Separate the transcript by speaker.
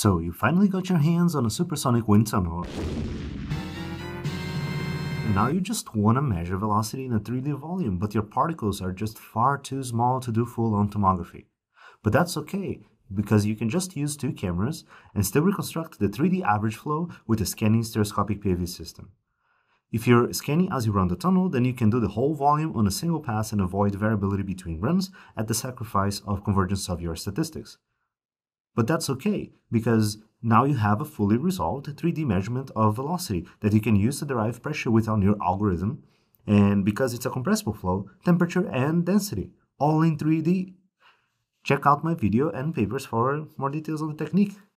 Speaker 1: So you finally got your hands on a supersonic wind tunnel. Now you just want to measure velocity in a 3D volume, but your particles are just far too small to do full-on tomography. But that's okay, because you can just use two cameras and still reconstruct the 3D average flow with a scanning stereoscopic PIV system. If you're scanning as you run the tunnel, then you can do the whole volume on a single pass and avoid variability between runs at the sacrifice of convergence of your statistics. But that's okay, because now you have a fully resolved 3D measurement of velocity that you can use to derive pressure within your algorithm, and because it's a compressible flow, temperature and density, all in 3D. Check out my video and papers for more details on the technique.